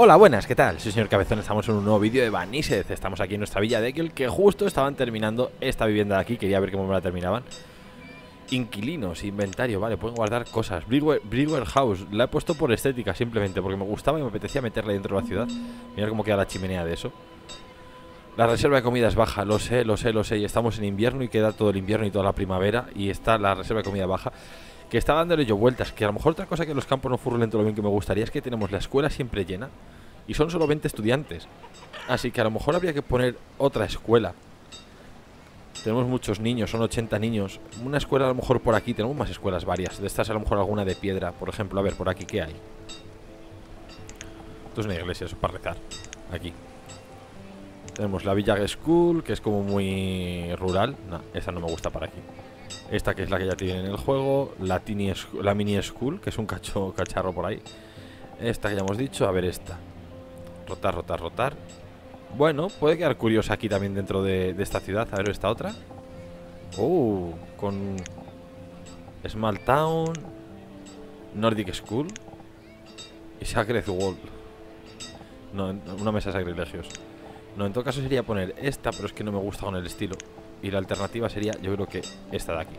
Hola, buenas, ¿qué tal? Soy señor Cabezón, estamos en un nuevo vídeo de Vanised Estamos aquí en nuestra villa de Ekel, que justo estaban terminando esta vivienda de aquí. Quería ver cómo me la terminaban. Inquilinos, inventario, vale, pueden guardar cosas. Brewer, House, la he puesto por estética simplemente Porque me gustaba y me apetecía meterla dentro de la ciudad. Mira cómo queda la chimenea de eso. La reserva de comida es baja, lo sé, lo sé, lo sé Y estamos en invierno y queda todo el invierno y toda la primavera Y está la reserva de comida baja que está dándole yo vueltas. Que a lo mejor otra cosa que los campos no furrulen todo lo bien que me gustaría es que tenemos la escuela siempre llena y son solo 20 estudiantes. Así que a lo mejor habría que poner otra escuela. Tenemos muchos niños, son 80 niños. Una escuela a lo mejor por aquí, tenemos más escuelas varias. De estas a lo mejor alguna de piedra, por ejemplo. A ver, por aquí, ¿qué hay? Esto es una iglesia, eso es para rezar. Aquí. Tenemos la Villa School, que es como muy rural. No, esa no me gusta para aquí. Esta que es la que ya tiene en el juego. La, la Mini School, que es un cacho, cacharro por ahí. Esta que ya hemos dicho. A ver esta. Rotar, rotar, rotar. Bueno, puede quedar curiosa aquí también dentro de, esta ciudad. A ver esta otra. Uh, con Small Town, Nordic School y Sacred World. No, una mesa de sacrilegios. No, en todo caso sería poner esta, pero es que no me gusta con el estilo. Y la alternativa sería, yo creo que esta de aquí.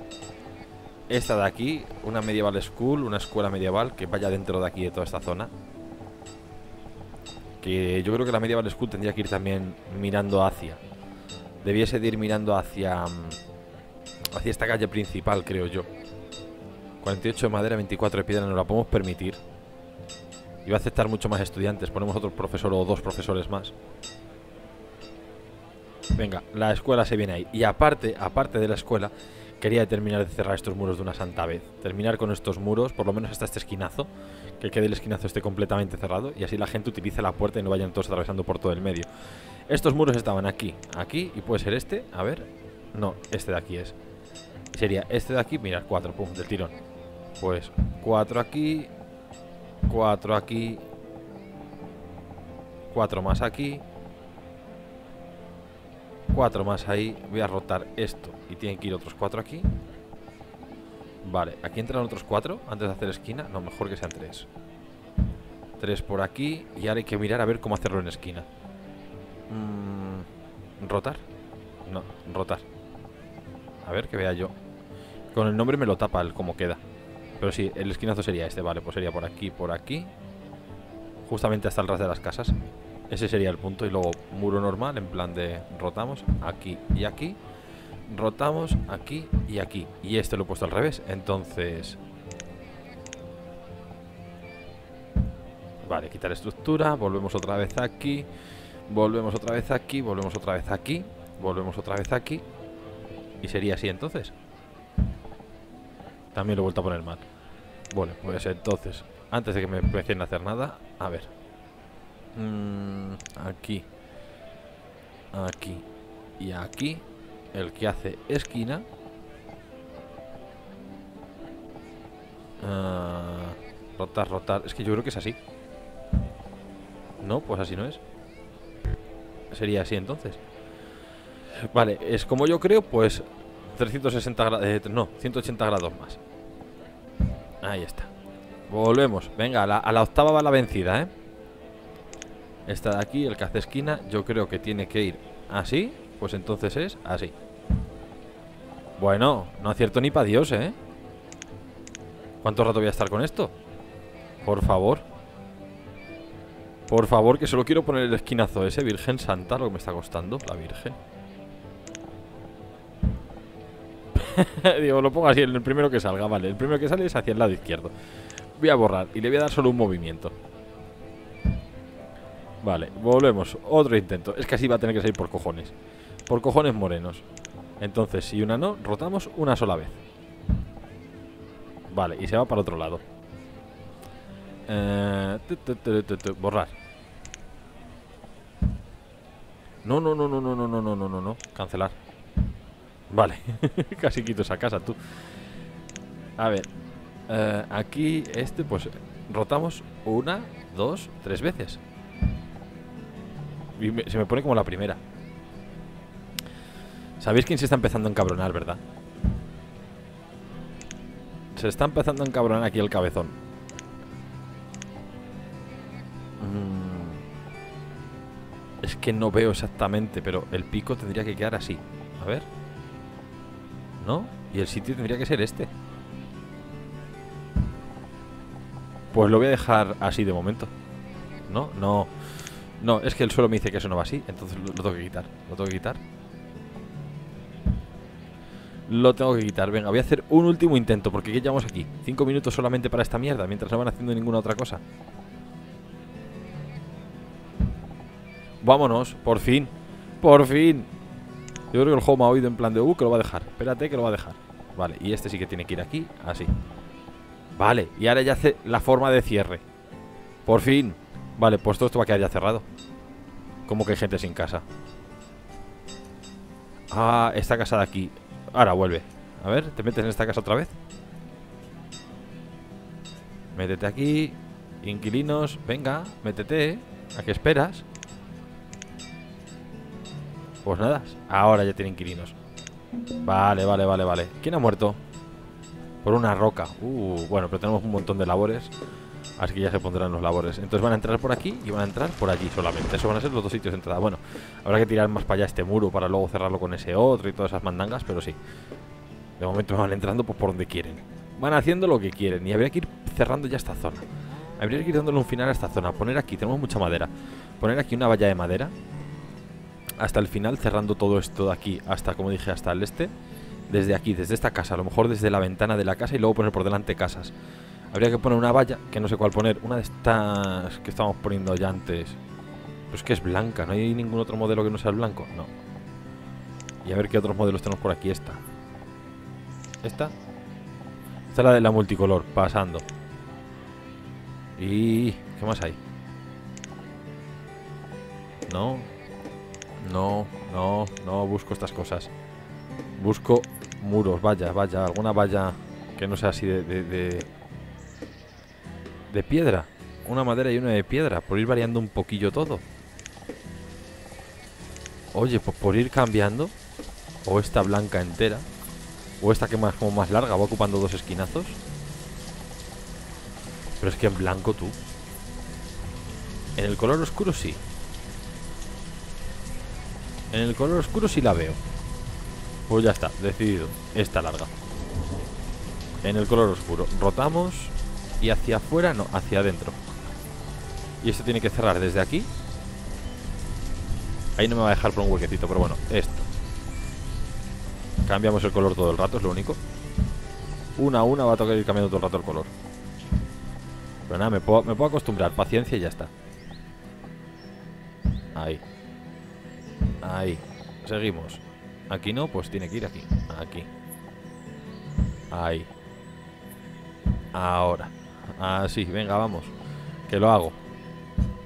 Esta de aquí, una medieval school, una escuela medieval que vaya dentro de aquí de toda esta zona. Que yo creo que la medieval school tendría que ir también mirando hacia. Debiese de ir mirando hacia mm, hacia esta calle principal, creo yo. 48 de madera, 24 de piedra, no la podemos permitir. Y va a aceptar mucho más estudiantes. Ponemos otro profesor o dos profesores más. Venga, la escuela se viene ahí. Y aparte, aparte de la escuela, quería terminar de cerrar estos muros de una santa vez. Terminar con estos muros, por lo menos hasta este esquinazo. Que quede el esquinazo esté completamente cerrado. Y así la gente utilice la puerta y no vayan todos atravesando por todo el medio. Estos muros estaban aquí, aquí, y puede ser este. A ver. No, este de aquí es. Sería este de aquí, mirad, cuatro, pum, del tirón. Pues cuatro aquí. Cuatro aquí. Cuatro más aquí cuatro más ahí. Voy a rotar esto y tienen que ir otros cuatro aquí. Vale, aquí entran otros cuatro antes de hacer esquina. No, mejor que sean tres. Tres por aquí y ahora hay que mirar a ver cómo hacerlo en esquina. Mm, ¿Rotar? No, rotar. A ver, que vea yo. Con el nombre me lo tapa el cómo queda. Pero sí, el esquinazo sería este, vale, pues sería por aquí, por aquí. Justamente hasta el ras de las casas. Ese sería el punto. Y luego muro normal, en plan de rotamos aquí y aquí. Rotamos aquí y aquí. Y este lo he puesto al revés. Entonces... Vale, quitar estructura. Volvemos otra vez aquí. Volvemos otra vez aquí. Volvemos otra vez aquí. Volvemos otra vez aquí. Y sería así entonces. También lo he vuelto a poner mal. Bueno, pues entonces, antes de que me empiecen a hacer nada, a ver, Mm, aquí. Aquí. Y aquí. El que hace esquina. Ah, rotar, rotar. Es que yo creo que es así. No, pues así no es. Sería así entonces. Vale, es como yo creo, pues 360 grados. Eh, no, 180 grados más. Ahí está. Volvemos. Venga, a la octava va la vencida, ¿eh? Esta de aquí, el que hace esquina, yo creo que tiene que ir así. Pues entonces es así. Bueno, no acierto ni para Dios, ¿eh? ¿Cuánto rato voy a estar con esto? Por favor. Por favor, que solo quiero poner el esquinazo ese. Virgen Santa, lo que me está costando. La Virgen. Digo, lo pongo así, el primero que salga, vale. El primero que sale es hacia el lado izquierdo. Voy a borrar y le voy a dar solo un movimiento. Vale, volvemos. Otro intento. Es que así va a tener que salir por cojones. Por cojones morenos. Entonces, si una no, rotamos una sola vez. Vale, y se va para otro lado. Eh, borrar. No, no, no, no, no, no, no, no, no, no, no. Cancelar. Vale. Casi quito esa casa, tú. A ver. Eh, aquí, este, pues rotamos una, dos, tres veces se me pone como la primera. ¿Sabéis quién se está empezando a encabronar, verdad? Se está empezando a encabronar aquí el cabezón. Mm. Es que no veo exactamente, pero el pico tendría que quedar así. A ver. ¿No? Y el sitio tendría que ser este. Pues lo voy a dejar así de momento. ¿No? No. No, es que el suelo me dice que eso no va así. Entonces lo, tengo que quitar. Lo tengo que quitar. Lo tengo que quitar. Venga, voy a hacer un último intento. Porque ¿qué llevamos aquí? Cinco minutos solamente para esta mierda. Mientras no van haciendo ninguna otra cosa. Vámonos, por fin. Por fin. Yo creo que el juego me ha oído en plan de uh, que lo va a dejar. Espérate que lo va a dejar. Vale, y este sí que tiene que ir aquí, así. Vale, y ahora ya hace la forma de cierre. Por fin. Vale, pues todo esto va a quedar ya cerrado. Como que hay gente sin casa. Ah, esta casa de aquí. Ahora vuelve. A ver, ¿te metes en esta casa otra vez? Métete aquí. Inquilinos, venga, métete. ¿A qué esperas? Pues nada, ahora ya tiene inquilinos. Vale, vale, vale, vale. ¿Quién ha muerto? Por una roca. Uh, bueno, pero tenemos un montón de labores. Así que ya se pondrán los labores. Entonces van a entrar por aquí y van a entrar por allí solamente. Eso van a ser los dos sitios de entrada. Bueno, habrá que tirar más para allá este muro para luego cerrarlo con ese otro y todas esas mandangas, pero sí. De momento van entrando pues, por donde quieren. Van haciendo lo que quieren y habría que ir cerrando ya esta zona. Habría que ir dándole un final a esta zona. Poner aquí, tenemos mucha madera. Poner aquí una valla de madera. Hasta el final, cerrando todo esto de aquí hasta, como dije, hasta el este. Desde aquí, desde esta casa. A lo mejor desde la ventana de la casa y luego poner por delante casas. Habría que poner una valla, que no sé cuál poner. Una de estas que estamos poniendo ya antes. Pues que es blanca, ¿no hay ningún otro modelo que no sea el blanco? No. Y a ver qué otros modelos tenemos por aquí. Esta. ¿Esta? Esta es la de la multicolor, pasando. ¿Y qué más hay? No. No, no, no busco estas cosas. Busco muros, vaya, vaya, alguna valla que no sea así de, de piedra. Una madera y una de piedra, por ir variando un poquillo todo. Oye, pues por ir cambiando. O esta blanca entera. O esta que más como más larga, va ocupando dos esquinazos. Pero es que en blanco tú. En el color oscuro sí. En el color oscuro sí la veo. Pues ya está, decidido. Esta larga. En el color oscuro. Rotamos. Y hacia afuera, no, hacia adentro. Y esto tiene que cerrar desde aquí. Ahí no me va a dejar por un huequecito, pero bueno, esto. Cambiamos el color todo el rato, es lo único. Una a una va a tocar ir cambiando todo el rato el color. Pero nada, me puedo, me puedo acostumbrar. Paciencia y ya está. Ahí. Ahí. Seguimos. Aquí no, pues tiene que ir aquí. Aquí. Ahí. Ahora. Así, venga, vamos. Que lo hago.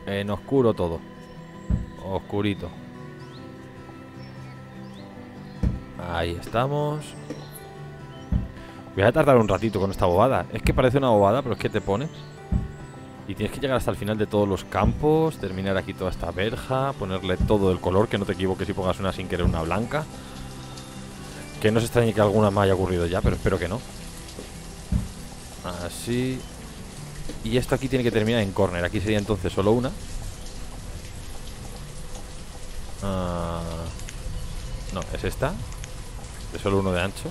En oscuro todo. Oscurito. Ahí estamos. Voy a tardar un ratito con esta bobada. Es que parece una bobada, pero es que te pones. Y tienes que llegar hasta el final de todos los campos, terminar aquí toda esta verja, ponerle todo el color, que no te equivoques si pongas una sin querer una blanca. Que no se extrañe que alguna me haya ocurrido ya, pero espero que no. Así. Y esto aquí tiene que terminar en corner. Aquí sería entonces solo una. Ah, no, es esta. De solo uno de ancho.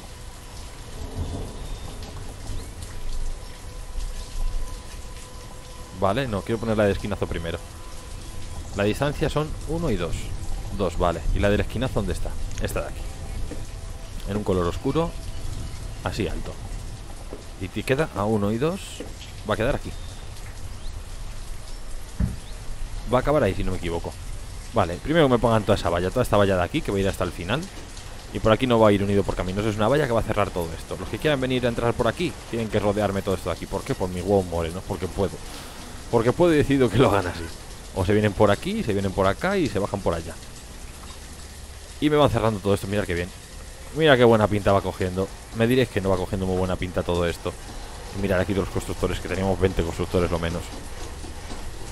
Vale, no, quiero poner la de esquinazo primero. La distancia son 1 y 2. 2, vale. ¿Y la del esquinazo dónde está? Esta de aquí. En un color oscuro. Así alto. Y te queda a 1 y 2. Va a quedar aquí. Va a acabar ahí si no me equivoco. Vale, primero me pongan toda esa valla, toda esta valla de aquí, que va a ir hasta el final. Y por aquí no va a ir unido por caminos, es una valla que va a cerrar todo esto. Los que quieran venir a entrar por aquí, tienen que rodearme todo esto de aquí. ¿Por qué? Por mi huevo more, ¿no? Porque puedo. Porque puedo y decido que lo hagan así. O se vienen por aquí, se vienen por acá y se bajan por allá. Y me van cerrando todo esto, mira qué bien. Mira qué buena pinta va cogiendo. Me diréis que no va cogiendo muy buena pinta todo esto. Y mirar aquí los constructores, que teníamos 20 constructores lo menos.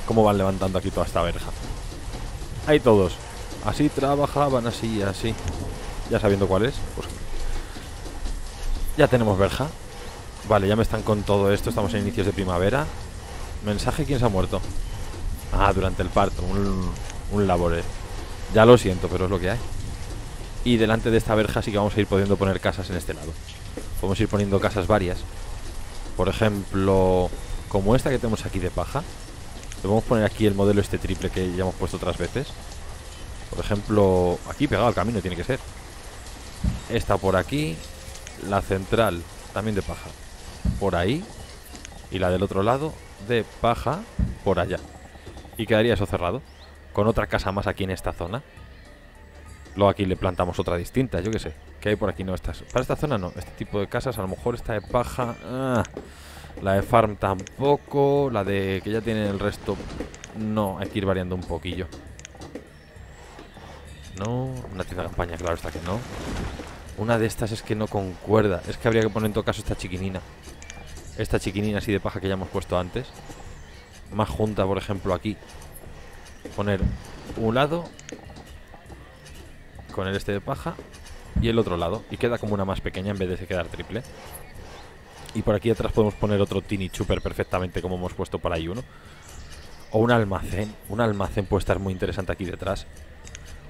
Cómo van levantando aquí toda esta verja. Ahí todos. Así trabajaban, así, así. Ya sabiendo cuál es, pues... Ya tenemos verja. Vale, ya me están con todo esto. Estamos en inicios de primavera. Mensaje, ¿quién se ha muerto? Ah, durante el parto, un, un labore. Ya lo siento, pero es lo que hay. Y delante de esta verja sí que vamos a ir pudiendo poner casas en este lado. Podemos ir poniendo casas varias. Por ejemplo, como esta que tenemos aquí de paja. Le podemos poner aquí el modelo este triple que ya hemos puesto otras veces. Por ejemplo, aquí pegado al camino tiene que ser. Esta por aquí. La central también de paja. Por ahí. Y la del otro lado de paja por allá. Y quedaría eso cerrado. Con otra casa más aquí en esta zona. Luego aquí le plantamos otra distinta, yo qué sé. ¿Qué hay por aquí? No, estas. Para esta zona no. Este tipo de casas, a lo mejor esta de paja. Ah, la de farm tampoco. La de que ya tienen el resto. No, hay que ir variando un poquillo. No, una tienda de campaña, claro, está que no. Una de estas es que no concuerda. Es que habría que poner en todo caso esta chiquinina. Esta chiquinina así de paja que ya hemos puesto antes. Más junta, por ejemplo, aquí. Poner un lado con el este de paja y el otro lado. Y queda como una más pequeña en vez de quedar triple. Y por aquí atrás podemos poner otro tiny super perfectamente como hemos puesto por ahí uno. O un almacén. Un almacén puede estar muy interesante aquí detrás.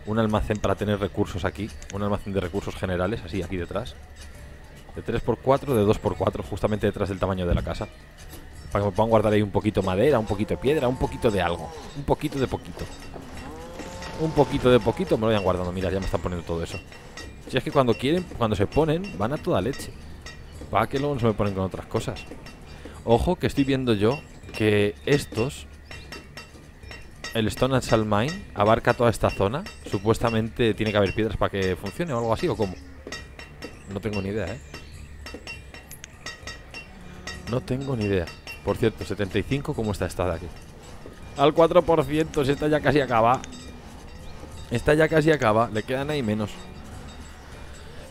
Un almacén para tener recursos aquí. Un almacén de recursos generales, así, aquí detrás. De 3x4, de 2x4, justamente detrás del tamaño de la casa. Para que me puedan guardar ahí un poquito de madera, un poquito de piedra, un poquito de algo. Un poquito de poquito un poquito de poquito me lo vayan guardando. Mira, ya me están poniendo todo eso. Si es que cuando quieren, cuando se ponen, van a toda leche. Para que luego no se me ponen con otras cosas. Ojo que estoy viendo yo que estos, el Stone and Salt Mine, abarca toda esta zona. Supuestamente tiene que haber piedras para que funcione o algo así, o cómo. No tengo ni idea, ¿eh? No tengo ni idea. Por cierto, 75, ¿cómo está esta de aquí? Al 4%, si esta ya casi acaba. Esta ya casi acaba, le quedan ahí menos.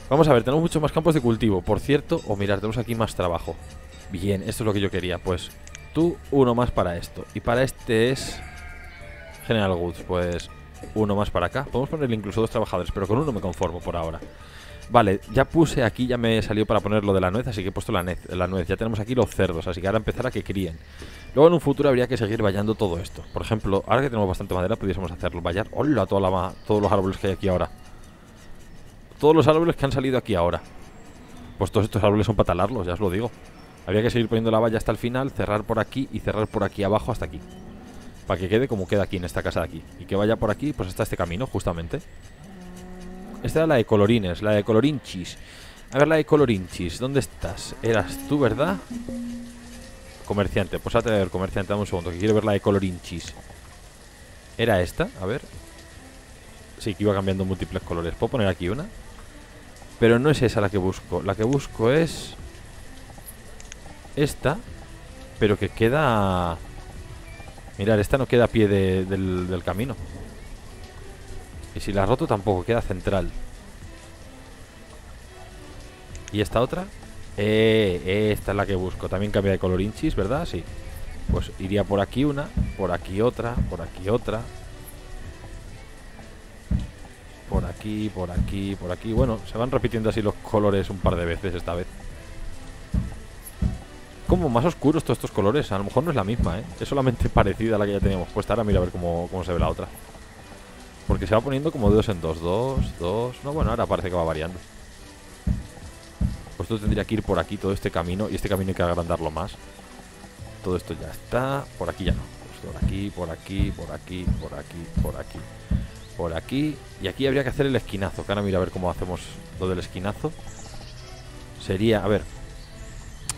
Vamos a ver, tenemos muchos más campos de cultivo. Por cierto, o oh, tenemos aquí más trabajo. Bien, esto es lo que yo quería. Pues tú, uno más para esto. Y para este es... General Goods, pues uno más para acá. Podemos ponerle incluso dos trabajadores, pero con uno me conformo por ahora. Vale, ya puse aquí, ya me salió para poner lo de la nuez, así que he puesto la nuez. Ya tenemos aquí los cerdos, así que ahora empezar a que críen. Luego en un futuro habría que seguir vallando todo esto. Por ejemplo, ahora que tenemos bastante madera, pudiésemos hacerlo. Vallar, hola, toda la todos los árboles que hay aquí ahora. Todos los árboles que han salido aquí ahora. Pues todos estos árboles son para talarlos, ya os lo digo. Habría que seguir poniendo la valla hasta el final, cerrar por aquí y cerrar por aquí abajo hasta aquí. Para que quede como queda aquí en esta casa de aquí. Y que vaya por aquí, pues hasta este camino, justamente. Esta era la de colorines, la de colorinchis. A ver, la de colorinchis, ¿dónde estás? Eras tú, ¿verdad? Comerciante, pues a ver, comerciante, dame un segundo, que quiero ver la de colorinchis. ¿Era esta? A ver. Sí, que iba cambiando múltiples colores. ¿Puedo poner aquí una? Pero no es esa la que busco. La que busco es... Esta. Pero que queda... Mirad, esta no queda a pie del, del camino. Y si la roto tampoco, queda central. ¿Y esta otra? Eh, esta es la que busco. También cambia de color inchis, ¿verdad? Sí. Pues iría por aquí una, por aquí otra, por aquí otra. Por aquí, por aquí, por aquí. Bueno, se van repitiendo así los colores un par de veces esta vez. Como más oscuros todos estos colores. A lo mejor no es la misma, ¿eh? Es solamente parecida a la que ya teníamos puesta. Ahora mira a ver cómo, cómo se ve la otra. Porque se va poniendo como de dos en dos, dos, dos. No, bueno, ahora parece que va variando. Pues esto tendría que ir por aquí todo este camino. Y este camino hay que agrandarlo más. Todo esto ya está. Por aquí ya no. Pues por aquí, por aquí, por aquí, por aquí, por aquí. Por aquí. Y aquí habría que hacer el esquinazo. Que ahora mira a ver cómo hacemos lo del esquinazo. Sería, a ver.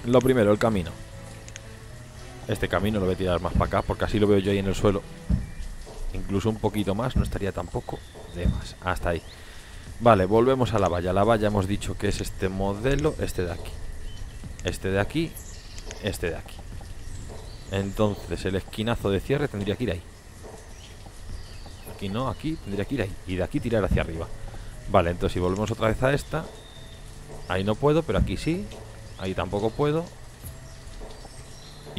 Lo primero, el camino. Este camino lo voy a tirar más para acá. Porque así lo veo yo ahí en el suelo. Incluso un poquito más, no estaría tampoco de más. Hasta ahí. Vale, volvemos a la valla. La valla hemos dicho que es este modelo, este de aquí. Este de aquí, este de aquí. Entonces el esquinazo de cierre tendría que ir ahí. Aquí no, aquí tendría que ir ahí. Y de aquí tirar hacia arriba. Vale, entonces si volvemos otra vez a esta. Ahí no puedo, pero aquí sí. Ahí tampoco puedo.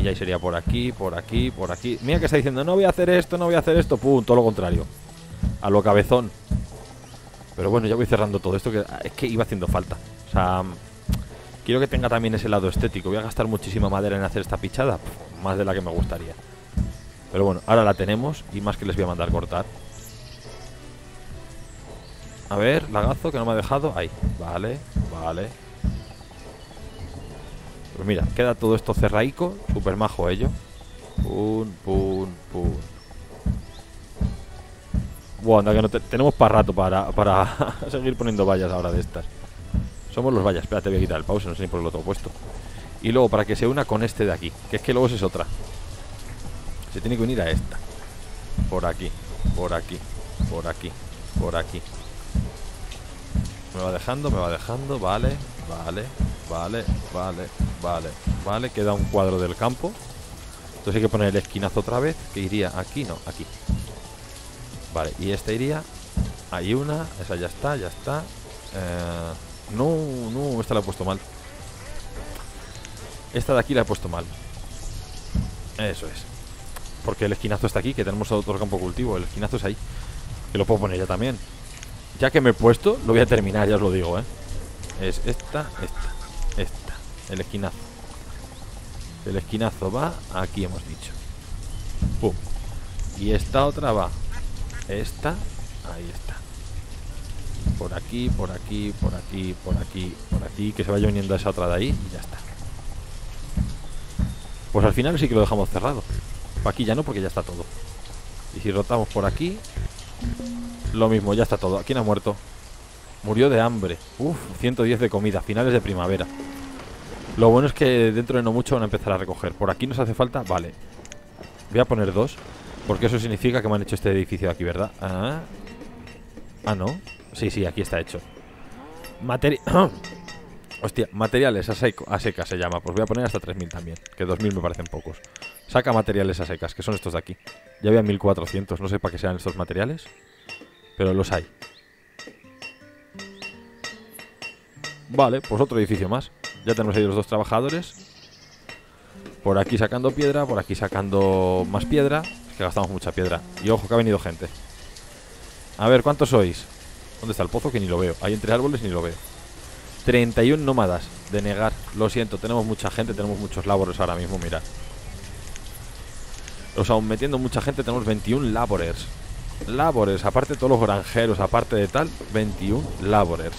Y ahí sería por aquí, por aquí, por aquí. Mira que está diciendo, no voy a hacer esto, no voy a hacer esto. Pum, todo lo contrario. A lo cabezón. Pero bueno, ya voy cerrando todo esto que ah, es que iba haciendo falta. O sea, quiero que tenga también ese lado estético. Voy a gastar muchísima madera en hacer esta pichada. más de la que me gustaría. Pero bueno, ahora la tenemos y más que les voy a mandar cortar. A ver, lagazo que no me ha dejado. Ahí, vale, vale. Pues mira, queda todo esto cerraico. Super majo ello. Pum, pum, pum. Anda que no tenemos para rato para, para seguir poniendo vallas ahora de estas. Somos los vallas. Espérate, voy a quitar el pause, no sé ni por qué lo tengo puesto. Y luego para que se una con este de aquí. Que es que luego es otra. Se tiene que unir a esta. Por aquí, por aquí, por aquí, por aquí. Me va dejando, me va dejando. Vale, vale, vale, vale, vale, vale. Queda un cuadro del campo. Entonces hay que poner el esquinazo otra vez. Que iría aquí, no, aquí. Vale, y esta iría Hay una, esa ya está, ya está eh, No, no, esta la he puesto mal Esta de aquí la he puesto mal Eso es Porque el esquinazo está aquí, que tenemos otro campo cultivo El esquinazo es ahí Que lo puedo poner ya también Ya que me he puesto, lo voy a terminar, ya os lo digo, ¿eh? Es esta, esta, esta El esquinazo El esquinazo va aquí, hemos dicho Pum Y esta otra va esta, ahí está. Por aquí, por aquí, por aquí, por aquí, por aquí. Que se vaya uniendo a esa otra de ahí y ya está. Pues al final sí que lo dejamos cerrado. Aquí ya no, porque ya está todo. Y si rotamos por aquí, lo mismo, ya está todo. ¿Quién ha muerto? Murió de hambre. Uf, 110 de comida, finales de primavera. Lo bueno es que dentro de no mucho van a empezar a recoger. Por aquí nos hace falta, vale. Voy a poner dos. Porque eso significa que me han hecho este edificio de aquí, ¿verdad? Ah, ah no. Sí, sí, aquí está hecho. Materi Hostia, materiales a, seco, a secas se llama. Pues voy a poner hasta 3.000 también. Que 2.000 me parecen pocos. Saca materiales a secas, que son estos de aquí. Ya había 1.400. No sé para qué sean estos materiales. Pero los hay. Vale, pues otro edificio más. Ya tenemos ahí los dos trabajadores. Por aquí sacando piedra, por aquí sacando más piedra que gastamos mucha piedra. Y ojo, que ha venido gente. A ver, ¿cuántos sois? ¿Dónde está el pozo? Que ni lo veo. Hay entre árboles ni lo veo. 31 nómadas. De negar. Lo siento, tenemos mucha gente, tenemos muchos labores ahora mismo, mirad. O sea, metiendo mucha gente, tenemos 21 laborers. Laborers, aparte todos los granjeros, aparte de tal, 21 laborers.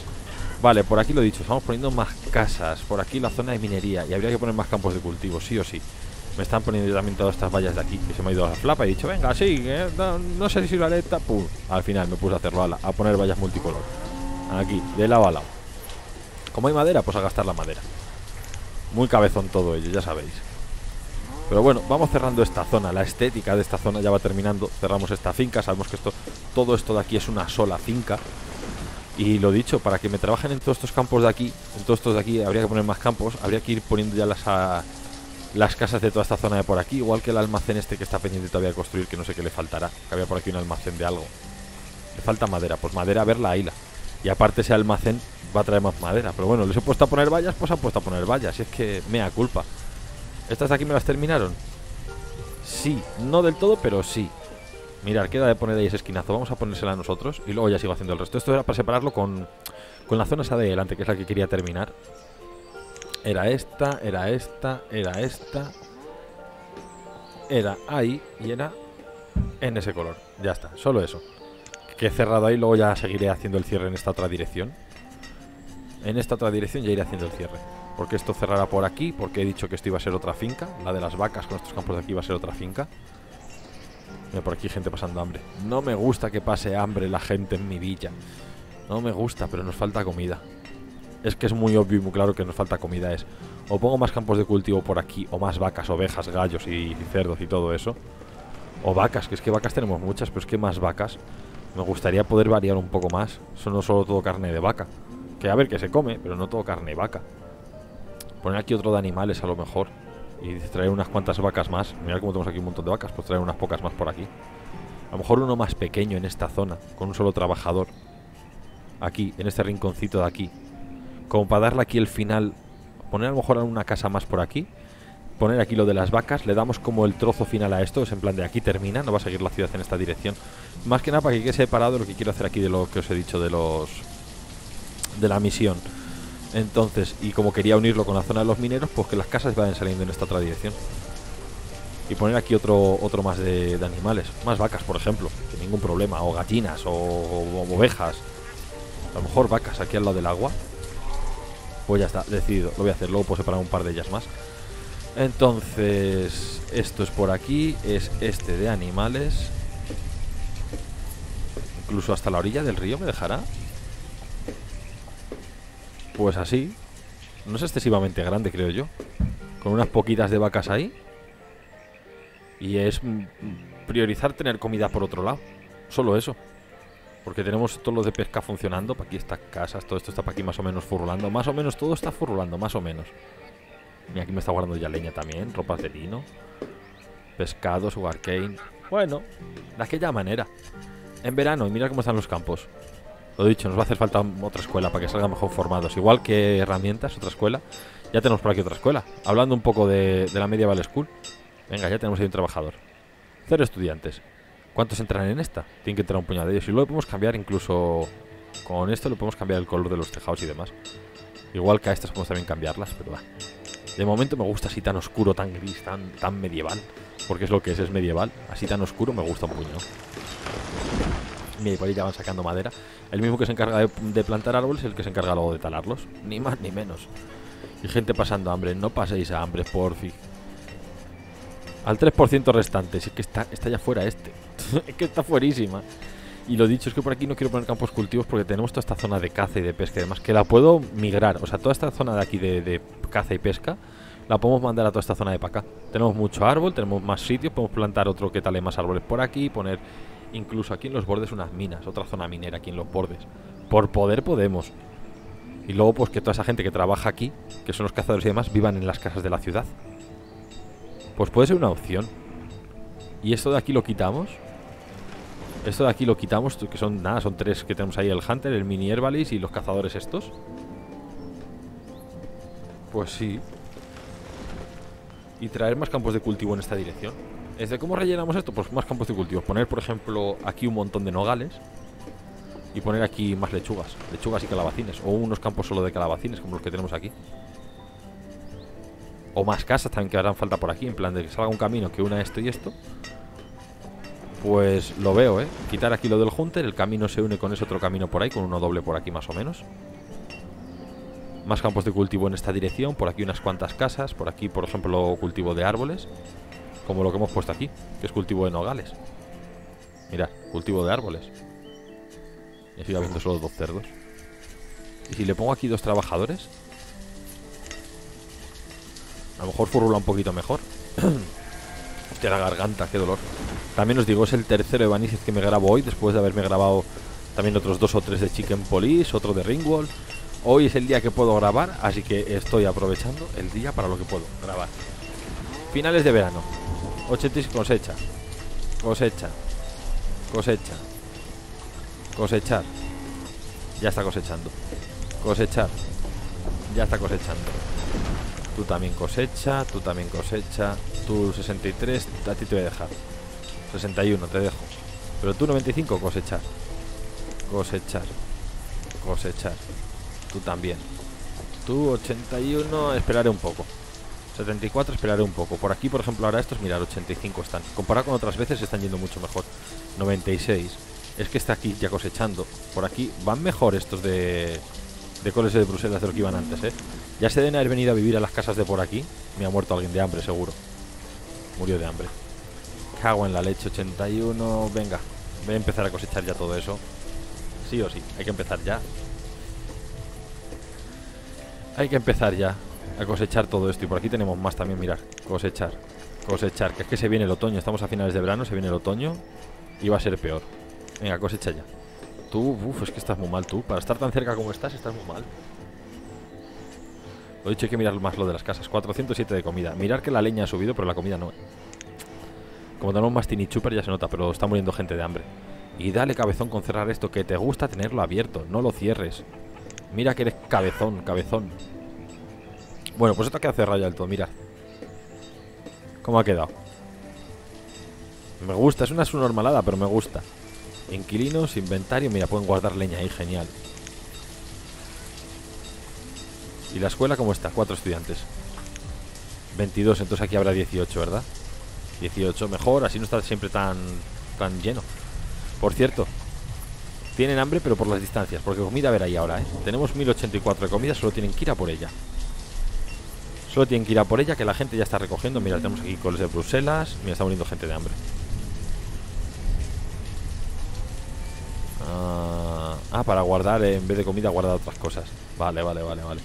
Vale, por aquí lo he dicho, estamos poniendo más casas. Por aquí la zona de minería. Y habría que poner más campos de cultivo, sí o sí. Me están poniendo también todas estas vallas de aquí. Y se me ha ido a la flapa y he dicho, venga, sí, no, sé si la aleta. Pum. Al final me puse a hacerlo, a poner vallas multicolor. Aquí, de lado a lado. Como hay madera, pues a gastar la madera. Muy cabezón todo ello, ya sabéis. Pero bueno, vamos cerrando esta zona. La estética de esta zona ya va terminando. Cerramos esta finca. Sabemos que esto, todo esto de aquí es una sola finca. Y lo dicho, para que me trabajen en todos estos campos de aquí, en todos estos de aquí, habría que poner más campos. Habría que ir poniendo ya las, a, las casas de toda esta zona de por aquí, igual que el almacén este que está pendiente todavía de construir, que no sé qué le faltará, que había por aquí un almacén de algo. Le falta madera, pues madera a ver la isla. Y aparte ese almacén va a traer más madera. Pero bueno, les he puesto a poner vallas, pues han puesto a poner vallas. Y es que mea culpa. ¿Estas de aquí me las terminaron? Sí, no del todo, pero sí. Mirad, queda de poner ahí ese esquinazo. Vamos a ponérsela a nosotros y luego ya sigo haciendo el resto. Esto era para separarlo con, con la zona esa de delante, que es la que quería terminar. Era esta, era esta, era esta. Era ahí y era en ese color. Ya está, solo eso. Que he cerrado ahí, luego ya seguiré haciendo el cierre en esta otra dirección. En esta otra dirección ya iré haciendo el cierre. Porque esto cerrará por aquí, porque he dicho que esto iba a ser otra finca. La de las vacas con estos campos de aquí va a ser otra finca. Mira, por aquí gente pasando hambre. No me gusta que pase hambre la gente en mi villa. No me gusta, pero nos falta comida es que es muy obvio y muy claro que nos falta comida. Es o pongo más campos de cultivo por aquí, o más vacas, ovejas, gallos y, cerdos y todo eso. O vacas, que es que vacas tenemos muchas, pero es que más vacas. Me gustaría poder variar un poco más. Eso no solo todo carne de vaca. Que a ver, que se come, pero no todo carne de vaca. Poner aquí otro de animales a lo mejor. Y traer unas cuantas vacas más. Mirad cómo tenemos aquí un montón de vacas, pues traer unas pocas más por aquí. A lo mejor uno más pequeño en esta zona, con un solo trabajador. Aquí, en este rinconcito de aquí como para darle aquí el final, poner a lo mejor una casa más por aquí, poner aquí lo de las vacas, le damos como el trozo final a esto, es en plan de aquí termina, no va a seguir la ciudad en esta dirección. Más que nada para que quede separado lo que quiero hacer aquí de lo que os he dicho de los de la misión. Entonces, y como quería unirlo con la zona de los mineros, pues que las casas vayan saliendo en esta otra dirección. Y poner aquí otro, otro más de, animales. Más vacas, por ejemplo. Sin ningún problema. O gallinas, o ovejas A lo mejor vacas aquí al lado del agua. Pues ya está, decidido. Lo voy a hacer. Luego puedo separar un par de ellas más. Entonces, esto es por aquí. Es este de animales. Incluso hasta la orilla del río me dejará. Pues así. No es excesivamente grande, creo yo. Con unas poquitas de vacas ahí. Y es priorizar tener comida por otro lado. Solo eso. Porque tenemos todo lo de pesca funcionando. Para aquí estas casas, todo esto está para aquí más o menos furrulando. Más o menos todo está furrulando, más o menos. Y aquí me está guardando ya leña también. Ropas de lino. Pescados, sugarcane. Bueno, de aquella manera. En verano, y mira cómo están los campos. Lo dicho, nos va a hacer falta otra escuela para que salgan mejor formados. Igual que herramientas, otra escuela. Ya tenemos por aquí otra escuela. Hablando un poco de, la Medieval School. Venga, ya tenemos ahí un trabajador. Cero estudiantes. ¿Cuántos entran en esta? Tienen que entrar un puñado de ellos. Y luego podemos cambiar incluso... Con esto lo podemos cambiar el color de los tejados y demás. Igual que a estas podemos también cambiarlas, pero va. De momento me gusta así tan oscuro, tan gris, tan, tan medieval. Porque es lo que es, es medieval. Así tan oscuro me gusta un puño. Y por ahí ya van sacando madera. El mismo que se encarga de, plantar árboles es el que se encarga luego de talarlos. Ni más ni menos. Y gente pasando hambre. No paséis a hambre, porfi. Al 3% restante. Si es que está, está ya fuera este. es que está fuerísima. Y lo dicho es que por aquí no quiero poner campos cultivos porque tenemos toda esta zona de caza y de pesca y demás que la puedo migrar. O sea, toda esta zona de aquí de, de caza y pesca la podemos mandar a toda esta zona de para acá. Tenemos mucho árbol, tenemos más sitios, podemos plantar otro que tale más árboles por aquí, poner incluso aquí en los bordes unas minas, otra zona minera aquí en los bordes. Por poder podemos. Y luego pues que toda esa gente que trabaja aquí, que son los cazadores y demás, vivan en las casas de la ciudad. Pues puede ser una opción. Y esto de aquí lo quitamos. Esto de aquí lo quitamos, que son nada, son tres que tenemos ahí, el Hunter, el Mini Herbalist y los cazadores estos. Pues sí. Y traer más campos de cultivo en esta dirección. ¿Es de cómo rellenamos esto? Pues más campos de cultivo. Poner, por ejemplo, aquí un montón de nogales. Y poner aquí más lechugas. Lechugas y calabacines. O unos campos solo de calabacines, como los que tenemos aquí. O más casas también que harán falta por aquí. En plan de que salga un camino que una esto y esto. Pues lo veo, ¿eh? Quitar aquí lo del Hunter. El camino se une con ese otro camino por ahí. Con uno doble por aquí más o menos. Más campos de cultivo en esta dirección. Por aquí unas cuantas casas. Por aquí, por ejemplo, cultivo de árboles. Como lo que hemos puesto aquí. Que es cultivo de nogales. Mirad, cultivo de árboles. Y sigue habiendo solo dos cerdos. Y si le pongo aquí dos trabajadores. A lo mejor furula un poquito mejor. Hostia, la garganta, qué dolor. También os digo, es el tercero de Vanices que me grabo hoy, después de haberme grabado también otros dos o tres de Chicken Police, otro de Ringwall. Hoy es el día que puedo grabar, así que estoy aprovechando el día para lo que puedo grabar. Finales de verano. 80 cosecha. Cosecha. Cosecha. Cosechar. Ya está cosechando. Cosechar. Ya está cosechando. Tú también cosecha, tú también cosecha. Tú 63, a ti te voy a dejar. 61, te dejo. Pero tú 95, cosechar. Cosechar. Cosechar. Tú también. Tú 81, esperaré un poco. 74, esperaré un poco. Por aquí, por ejemplo, ahora estos, mirar, 85 están. Comparado con otras veces, están yendo mucho mejor. 96. Es que está aquí ya cosechando. Por aquí van mejor estos de, de coles de Bruselas de lo que iban antes, ¿eh? Ya se deben haber venido a vivir a las casas de por aquí. Me ha muerto alguien de hambre, seguro. Murió de hambre. Cago en la leche, 81. Venga, voy a empezar a cosechar ya todo eso. Sí o sí, hay que empezar ya. Hay que empezar ya a cosechar todo esto. Y por aquí tenemos más también, mirar. Cosechar. Cosechar. Que es que se viene el otoño. Estamos a finales de verano, se viene el otoño. Y va a ser peor. Venga, cosecha ya. Tú, uff, es que estás muy mal tú. Para estar tan cerca como estás, estás muy mal. Lo dicho, hay que mirar más lo de las casas. 407 de comida. Mirar que la leña ha subido, pero la comida no. Como tenemos más tini chuper ya se nota, pero está muriendo gente de hambre. Y dale cabezón con cerrar esto, que te gusta tenerlo abierto. No lo cierres. Mira que eres cabezón, cabezón. Bueno, pues esto queda cerrado ya del todo, mira. ¿Cómo ha quedado? Me gusta, es una subnormalada, pero me gusta. Inquilinos, inventario, mira, pueden guardar leña ahí, genial. ¿Y la escuela cómo está? Cuatro estudiantes. 22, entonces aquí habrá 18, ¿verdad? 18, mejor, así no está siempre tan, tan lleno. Por cierto, Tienen hambre, pero por las distancias. Porque comida a ver ahí ahora, ¿eh? Tenemos 1084 de comida, solo tienen que ir a por ella. Solo tienen que ir a por ella, que la gente ya está recogiendo. Mira, tenemos aquí coles de Bruselas. Mira, está muriendo gente de hambre. Ah, ah, para guardar, en vez de comida, guardar otras cosas. Vale, vale, vale, vale.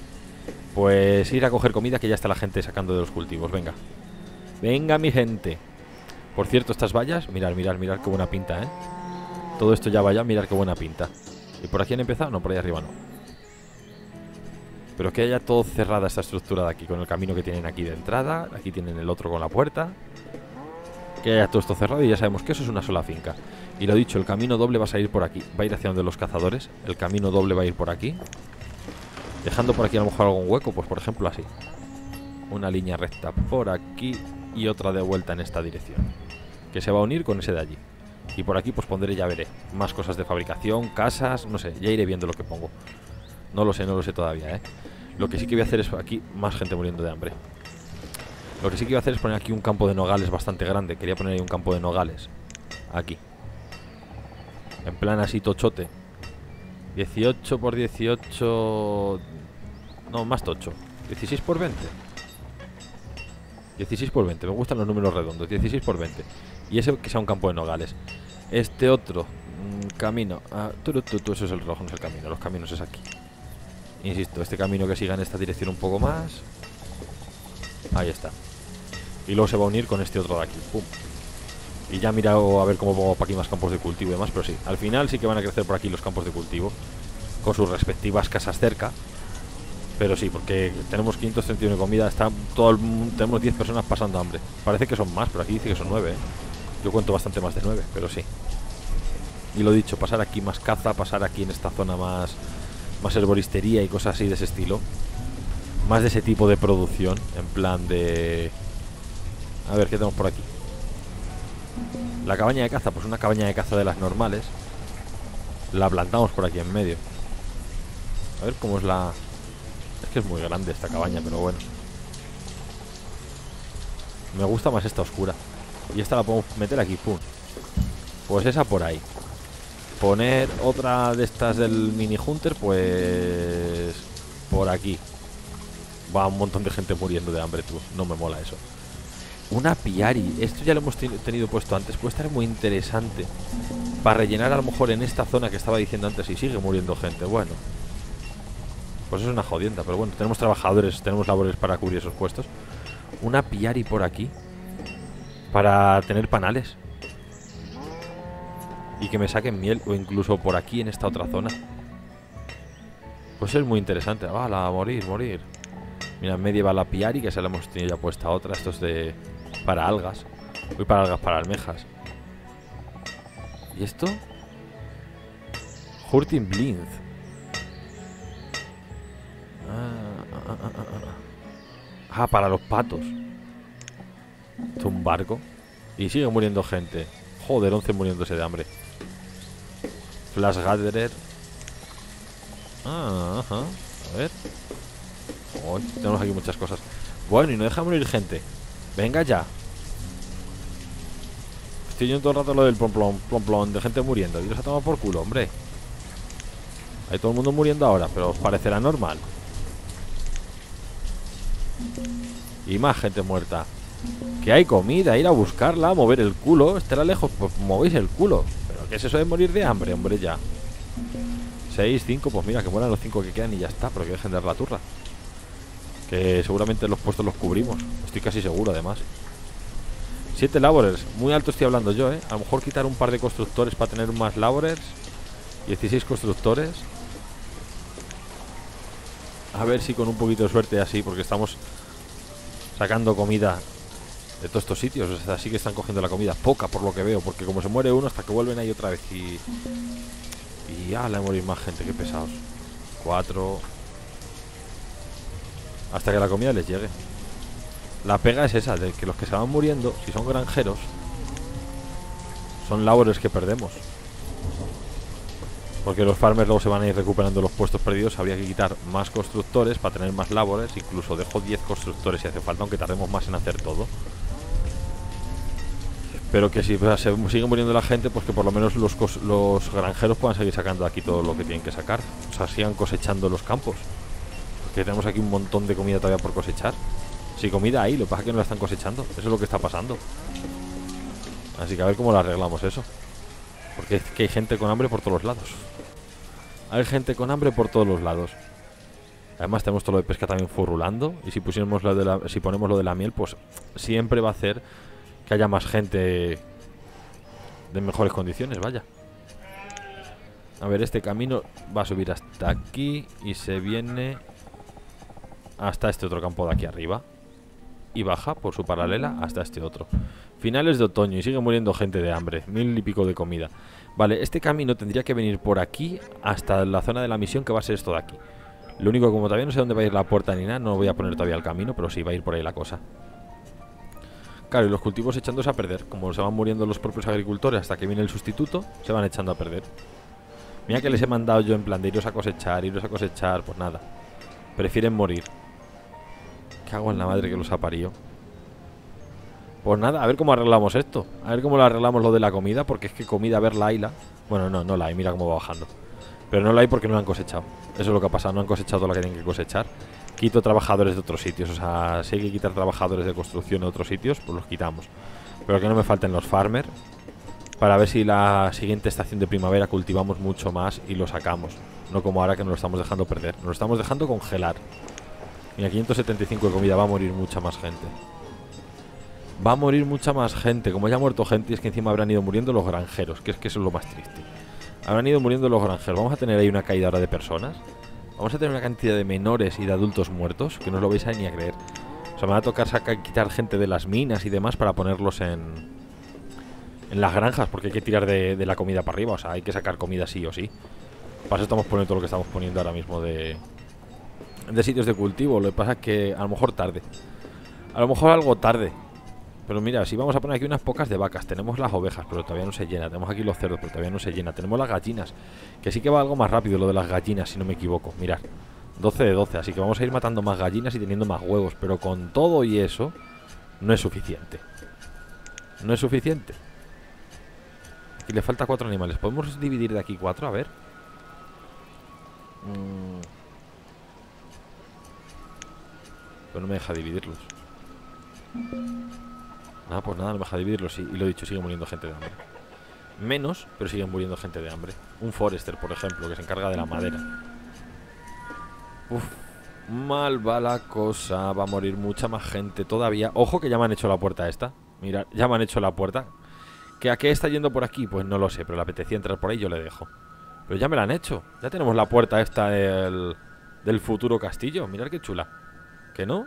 Pues ir a coger comida, que ya está la gente sacando de los cultivos. Venga. Venga, mi gente. Por cierto, estas vallas, mirar, mirar, mirar qué buena pinta, ¿eh? Todo esto ya vaya, mirar qué buena pinta. ¿Y por aquí han empezado? No, por ahí arriba no. Pero que haya todo cerrada esta estructura de aquí, con el camino que tienen aquí de entrada. Aquí tienen el otro con la puerta. Que haya todo esto cerrado y ya sabemos que eso es una sola finca. Y lo dicho, el camino doble va a salir por aquí. Va a ir hacia donde los cazadores. El camino doble va a ir por aquí. Dejando por aquí a lo mejor algún hueco, pues por ejemplo así. Una línea recta por aquí y otra de vuelta en esta dirección. Que se va a unir con ese de allí. Y por aquí pues pondré, ya veré, más cosas de fabricación, casas, no sé, ya iré viendo lo que pongo. No lo sé, no lo sé todavía, ¿eh? Lo que sí que voy a hacer es aquí más gente muriendo de hambre. Lo que sí que voy a hacer es poner aquí un campo de nogales bastante grande. Quería poner ahí un campo de nogales. Aquí. En plan así tochote. 18 por 18... No, más tocho. 16 por 20. 16 por 20. Me gustan los números redondos. 16 por 20. Y ese que sea un campo de nogales. Este otro mm, camino. Ah, tú, tú, tú, eso es el rojo, no es el camino. Los caminos es aquí. Insisto, este camino que siga en esta dirección un poco más. Ahí está. Y luego se va a unir con este otro de aquí. Y ya he mirado a ver cómo pongo para aquí más campos de cultivo y demás, pero sí. Al final sí que van a crecer por aquí los campos de cultivo. Con sus respectivas casas cerca. Pero sí, porque tenemos 531 de comida. Está todo el, tenemos 10 personas pasando hambre. Parece que son más, pero aquí dice que son 9. ¿eh? Yo cuento bastante más de 9, pero sí. Y lo dicho, pasar aquí más caza, pasar aquí en esta zona más, más herboristería y cosas así de ese estilo. Más de ese tipo de producción, en plan de... A ver, ¿qué tenemos por aquí? La cabaña de caza, pues una cabaña de caza de las normales. La plantamos por aquí en medio. A ver cómo es la... Es que es muy grande esta cabaña, pero bueno. Me gusta más esta oscura. Y esta la podemos meter aquí, pum. Pues esa por ahí. Poner otra de estas del mini hunter, pues... Por aquí. Va un montón de gente muriendo de hambre, tú. No me mola eso. Una Piari. Esto ya lo hemos tenido puesto antes. Puede estar muy interesante. Para rellenar a lo mejor en esta zona que estaba diciendo antes y sigue muriendo gente. Bueno. Pues es una jodienda. Pero bueno, tenemos trabajadores, tenemos labores para cubrir esos puestos. Una Piari por aquí. Para tener panales. Y que me saquen miel. O incluso por aquí en esta otra zona. Pues es muy interesante. Vale, a morir, morir. Mira, en medio va la Piari, que se la hemos tenido ya puesta otra. Esto es de... Para algas. Voy para algas, para almejas. ¿Y esto? Hurting Blinth. Ah, ah, ah, ah, para los patos. Esto es un barco. Y sigue muriendo gente. Joder, 11 muriéndose de hambre. Flash Gatherer. Ah, ajá. A ver. tenemos aquí muchas cosas. Bueno, y no deja morir gente. Venga ya. Estoy yo todo el rato lo del plom plom, de gente muriendo. Y los ha tomado por culo, hombre. Hay todo el mundo muriendo ahora, pero os parecerá normal. Y más gente muerta. Que hay comida, ir a buscarla, mover el culo. Estará lejos, pues movéis el culo. ¿Qué es eso de morir de hambre, hombre, ya? 6, 5, pues mira, que mueran los 5 que quedan y ya está, pero que dejen de dar la turra. Que seguramente los puestos los cubrimos. Estoy casi seguro, además. 7 laborers. Muy alto estoy hablando yo, ¿eh? A lo mejor quitar un par de constructores para tener más laborers. 16 constructores. A ver si con un poquito de suerte así, porque estamos sacando comida de todos estos sitios. O sea, sí que están cogiendo la comida. Poca, por lo que veo, porque como se muere uno hasta que vuelven ahí otra vez. Y, y ya le morir más gente, qué pesados. Cuatro. Hasta que la comida les llegue. La pega es esa, de que los que se van muriendo, si son granjeros, son labores que perdemos. Porque los farmers luego se van a ir recuperando los puestos perdidos. Habría que quitar más constructores para tener más labores. Incluso dejo 10 constructores si hace falta, aunque tardemos más en hacer todo. Pero que si se sigue muriendo la gente, pues que por lo menos los, granjeros puedan seguir sacando aquí todo lo que tienen que sacar. O sea, sigan cosechando los campos. Porque tenemos aquí un montón de comida todavía por cosechar. Si comida hay, lo que pasa es que no la están cosechando. Eso es lo que está pasando. Así que a ver cómo lo arreglamos eso. Porque es que hay gente con hambre por todos los lados. Hay gente con hambre por todos los lados. Además tenemos todo lo de pesca también furrulando. Y si, pusiéramos lo de la, si ponemos lo de la miel, pues siempre va a hacer que haya más gente de mejores condiciones, vaya. A ver, este camino va a subir hasta aquí y se viene hasta este otro campo de aquí arriba. Y baja por su paralela hasta este otro. Finales de otoño y sigue muriendo gente de hambre. Mil y pico de comida. Vale, este camino tendría que venir por aquí hasta la zona de la misión que va a ser esto de aquí. Lo único, como todavía no sé dónde va a ir la puerta ni nada, no voy a poner todavía el camino, pero sí va a ir por ahí la cosa. Claro, y los cultivos echándose a perder. Como se van muriendo los propios agricultores hasta que viene el sustituto, se van echando a perder. Mira que les he mandado yo en plan de iros a cosechar, iros a cosechar, pues nada. Prefieren morir. ¿Qué hago en la madre que los ha parido? Pues nada, a ver cómo arreglamos esto. A ver cómo lo arreglamos lo de la comida, porque es que comida, a ver, la hay Bueno, no, no la hay, mira cómo va bajando. Pero no la hay porque no la han cosechado. Eso es lo que ha pasado, no han cosechado lo que tienen que cosechar. Quito trabajadores de otros sitios, o sea, si hay que quitar trabajadores de construcción de otros sitios, pues los quitamos. Pero que no me falten los farmers para ver si la siguiente estación de primavera cultivamos mucho más y lo sacamos. No como ahora que nos lo estamos dejando perder. Nos lo estamos dejando congelar. Mira, 575 de comida, va a morir mucha más gente. Va a morir mucha más gente. Como ya ha muerto gente, y es que encima habrán ido muriendo los granjeros, que es que eso es lo más triste. Habrán ido muriendo los granjeros. Vamos a tener ahí una caída ahora de personas. Vamos a tener una cantidad de menores y de adultos muertos que no os lo vais a ni a creer. O sea, me va a tocar sacar, quitar gente de las minas y demás para ponerlos en, en las granjas, porque hay que tirar de, de, la comida para arriba. O sea, hay que sacar comida sí o sí. Para eso estamos poniendo todo lo que estamos poniendo ahora mismo de, de sitios de cultivo. Lo que pasa es que a lo mejor tarde. A lo mejor algo tarde. Pero mira, si vamos a poner aquí unas pocas de vacas. Tenemos las ovejas, pero todavía no se llena. Tenemos aquí los cerdos, pero todavía no se llena. Tenemos las gallinas, que sí que va algo más rápido lo de las gallinas, si no me equivoco. Mirad, 12 de 12. Así que vamos a ir matando más gallinas y teniendo más huevos. Pero con todo y eso, no es suficiente. No es suficiente. Aquí le falta cuatro animales. ¿Podemos dividir de aquí cuatro? A ver. Mm. Pero no me deja dividirlos. Nada, pues nada, no me deja dividirlos y, y lo he dicho, sigue muriendo gente de hambre. Menos, pero sigue muriendo gente de hambre. Un Forester, por ejemplo, que se encarga de la madera. Uf, mal va la cosa. Va a morir mucha más gente todavía. Ojo que ya me han hecho la puerta esta. Mira, ya me han hecho la puerta. ¿Que a qué está yendo por aquí? Pues no lo sé, pero le apetecía entrar por ahí yo le dejo. Pero ya me la han hecho. Ya tenemos la puerta esta del, del futuro castillo. Mirad qué chula. ¿Que no?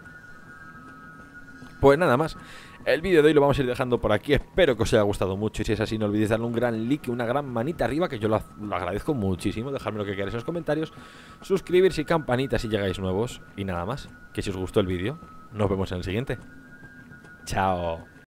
Pues nada más. El vídeo de hoy lo vamos a ir dejando por aquí. Espero que os haya gustado mucho. Y si es así, no olvidéis darle un gran like, una gran manita arriba, que yo lo, lo agradezco muchísimo. Dejadme lo que queráis en los comentarios. Suscribirse y campanita si llegáis nuevos. Y nada más. Que si os gustó el vídeo, nos vemos en el siguiente. Chao.